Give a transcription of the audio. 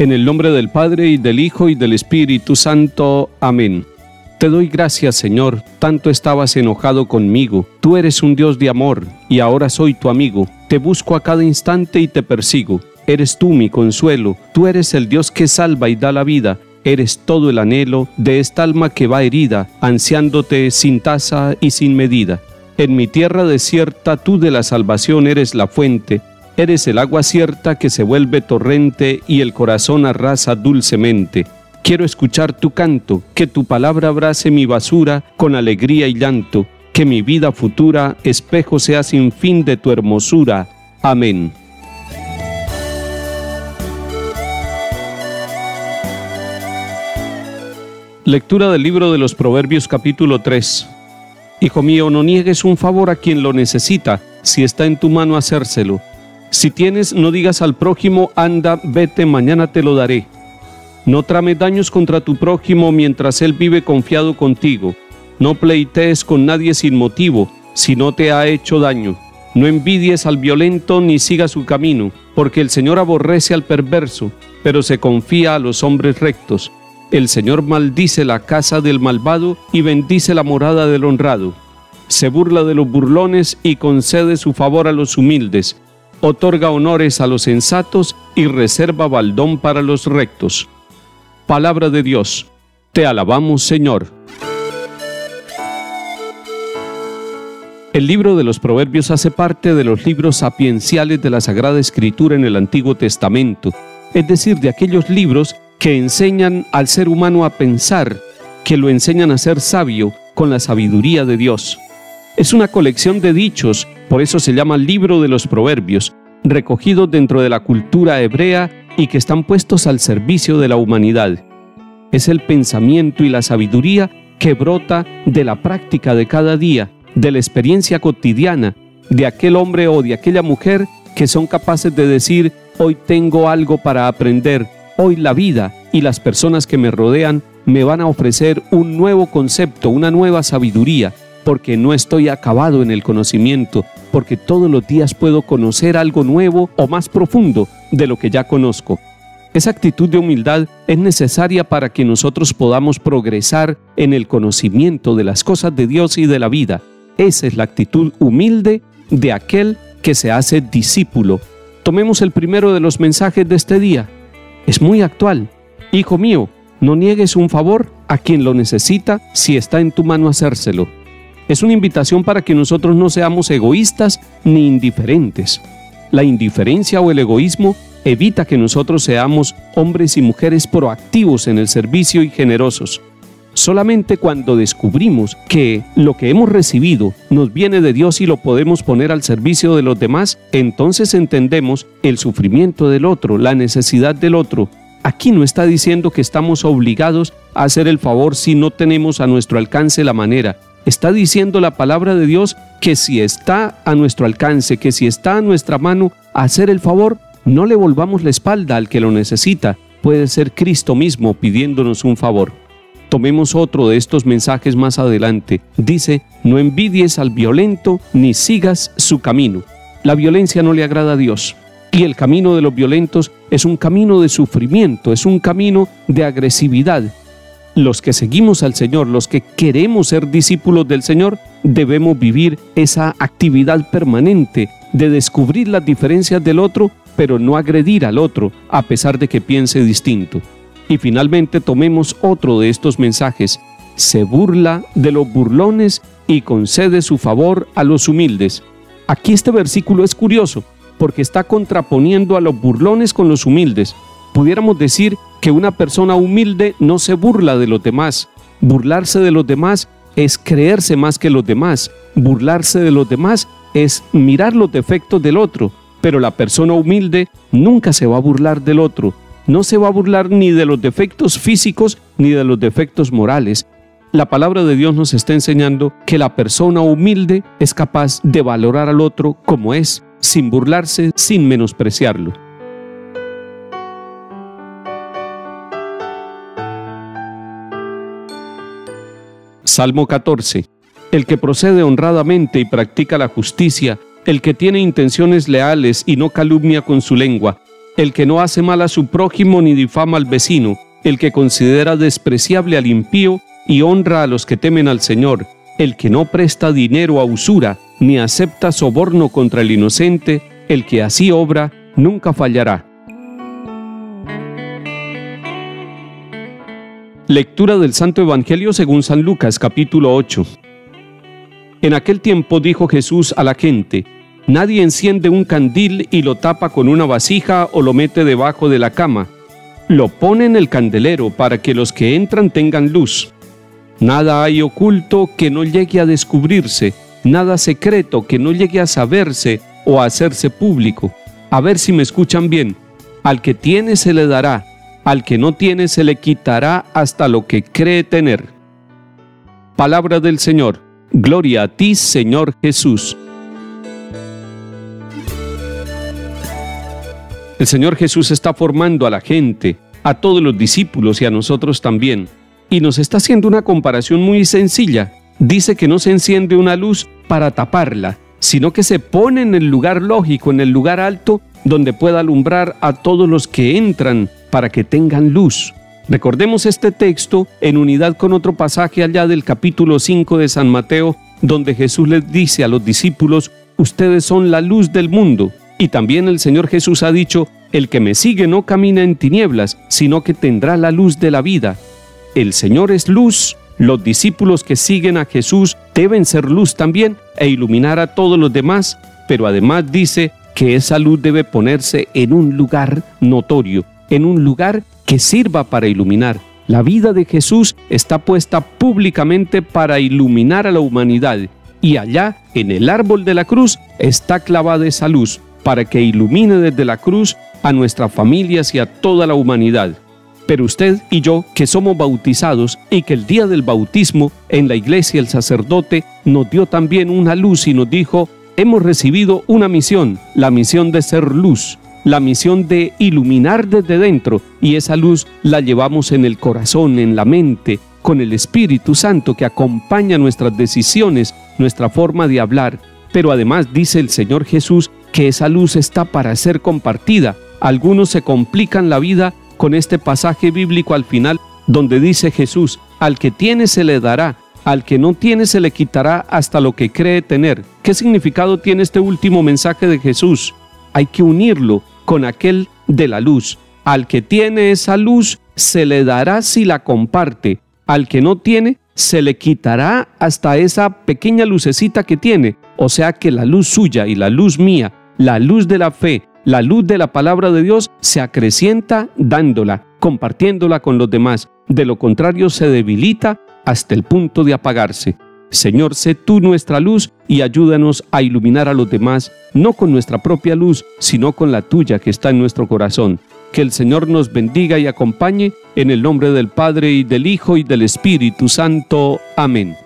En el nombre del Padre y del Hijo y del Espíritu Santo. Amén. Te doy gracias, Señor, tanto estabas enojado conmigo. Tú eres un Dios de amor, y ahora soy tu amigo. Te busco a cada instante y te persigo. Eres tú mi consuelo, tú eres el Dios que salva y da la vida. Eres todo el anhelo de esta alma que va herida, ansiándote sin tasa y sin medida. En mi tierra desierta tú de la salvación eres la fuente, Eres el agua cierta que se vuelve torrente y el corazón arrasa dulcemente. Quiero escuchar tu canto, que tu palabra abrace mi basura con alegría y llanto, que mi vida futura espejo sea sin fin de tu hermosura. Amén. Lectura del libro de los Proverbios capítulo 3. Hijo mío, no niegues un favor a quien lo necesita, si está en tu mano hacérselo si tienes, no digas al prójimo, anda, vete, mañana te lo daré. No trames daños contra tu prójimo mientras él vive confiado contigo. No pleitees con nadie sin motivo, si no te ha hecho daño. No envidies al violento ni sigas su camino, porque el Señor aborrece al perverso, pero se confía a los hombres rectos. El Señor maldice la casa del malvado y bendice la morada del honrado. Se burla de los burlones y concede su favor a los humildes otorga honores a los sensatos y reserva baldón para los rectos. Palabra de Dios, te alabamos Señor. El libro de los Proverbios hace parte de los libros sapienciales de la Sagrada Escritura en el Antiguo Testamento, es decir, de aquellos libros que enseñan al ser humano a pensar, que lo enseñan a ser sabio con la sabiduría de Dios. Es una colección de dichos, por eso se llama libro de los proverbios, recogidos dentro de la cultura hebrea y que están puestos al servicio de la humanidad. Es el pensamiento y la sabiduría que brota de la práctica de cada día, de la experiencia cotidiana, de aquel hombre o de aquella mujer que son capaces de decir, hoy tengo algo para aprender, hoy la vida y las personas que me rodean me van a ofrecer un nuevo concepto, una nueva sabiduría, porque no estoy acabado en el conocimiento, porque todos los días puedo conocer algo nuevo o más profundo de lo que ya conozco. Esa actitud de humildad es necesaria para que nosotros podamos progresar en el conocimiento de las cosas de Dios y de la vida. Esa es la actitud humilde de aquel que se hace discípulo. Tomemos el primero de los mensajes de este día. Es muy actual. Hijo mío, no niegues un favor a quien lo necesita si está en tu mano hacérselo. Es una invitación para que nosotros no seamos egoístas ni indiferentes. La indiferencia o el egoísmo evita que nosotros seamos hombres y mujeres proactivos en el servicio y generosos. Solamente cuando descubrimos que lo que hemos recibido nos viene de Dios y lo podemos poner al servicio de los demás, entonces entendemos el sufrimiento del otro, la necesidad del otro. Aquí no está diciendo que estamos obligados a hacer el favor si no tenemos a nuestro alcance la manera, Está diciendo la palabra de Dios que si está a nuestro alcance, que si está a nuestra mano hacer el favor, no le volvamos la espalda al que lo necesita. Puede ser Cristo mismo pidiéndonos un favor. Tomemos otro de estos mensajes más adelante. Dice, no envidies al violento ni sigas su camino. La violencia no le agrada a Dios. Y el camino de los violentos es un camino de sufrimiento, es un camino de agresividad, los que seguimos al Señor, los que queremos ser discípulos del Señor, debemos vivir esa actividad permanente de descubrir las diferencias del otro, pero no agredir al otro a pesar de que piense distinto. Y finalmente tomemos otro de estos mensajes. Se burla de los burlones y concede su favor a los humildes. Aquí este versículo es curioso porque está contraponiendo a los burlones con los humildes. Pudiéramos decir que una persona humilde no se burla de los demás. Burlarse de los demás es creerse más que los demás. Burlarse de los demás es mirar los defectos del otro. Pero la persona humilde nunca se va a burlar del otro. No se va a burlar ni de los defectos físicos ni de los defectos morales. La palabra de Dios nos está enseñando que la persona humilde es capaz de valorar al otro como es, sin burlarse, sin menospreciarlo. Salmo 14. El que procede honradamente y practica la justicia, el que tiene intenciones leales y no calumnia con su lengua, el que no hace mal a su prójimo ni difama al vecino, el que considera despreciable al impío y honra a los que temen al Señor, el que no presta dinero a usura, ni acepta soborno contra el inocente, el que así obra, nunca fallará. Lectura del Santo Evangelio según San Lucas capítulo 8. En aquel tiempo dijo Jesús a la gente, Nadie enciende un candil y lo tapa con una vasija o lo mete debajo de la cama. Lo pone en el candelero para que los que entran tengan luz. Nada hay oculto que no llegue a descubrirse, nada secreto que no llegue a saberse o a hacerse público. A ver si me escuchan bien. Al que tiene se le dará, al que no tiene se le quitará hasta lo que cree tener. Palabra del Señor. Gloria a ti, Señor Jesús. El Señor Jesús está formando a la gente, a todos los discípulos y a nosotros también. Y nos está haciendo una comparación muy sencilla. Dice que no se enciende una luz para taparla, sino que se pone en el lugar lógico, en el lugar alto, donde pueda alumbrar a todos los que entran para que tengan luz. Recordemos este texto en unidad con otro pasaje allá del capítulo 5 de San Mateo, donde Jesús les dice a los discípulos, ustedes son la luz del mundo. Y también el Señor Jesús ha dicho, el que me sigue no camina en tinieblas, sino que tendrá la luz de la vida. El Señor es luz, los discípulos que siguen a Jesús deben ser luz también e iluminar a todos los demás, pero además dice que esa luz debe ponerse en un lugar notorio, en un lugar que sirva para iluminar. La vida de Jesús está puesta públicamente para iluminar a la humanidad y allá, en el árbol de la cruz, está clavada esa luz para que ilumine desde la cruz a nuestras familias y a toda la humanidad. Pero usted y yo, que somos bautizados y que el día del bautismo en la iglesia el sacerdote nos dio también una luz y nos dijo, hemos recibido una misión, la misión de ser luz, la misión de iluminar desde dentro y esa luz la llevamos en el corazón, en la mente, con el Espíritu Santo que acompaña nuestras decisiones, nuestra forma de hablar. Pero además dice el Señor Jesús que esa luz está para ser compartida. Algunos se complican la vida con este pasaje bíblico al final donde dice Jesús, al que tiene se le dará, al que no tiene se le quitará hasta lo que cree tener. ¿Qué significado tiene este último mensaje de Jesús? Hay que unirlo con aquel de la luz. Al que tiene esa luz se le dará si la comparte. Al que no tiene se le quitará hasta esa pequeña lucecita que tiene. O sea que la luz suya y la luz mía la luz de la fe, la luz de la palabra de Dios se acrecienta dándola, compartiéndola con los demás. De lo contrario se debilita hasta el punto de apagarse. Señor, sé tú nuestra luz y ayúdanos a iluminar a los demás, no con nuestra propia luz, sino con la tuya que está en nuestro corazón. Que el Señor nos bendiga y acompañe en el nombre del Padre y del Hijo y del Espíritu Santo. Amén.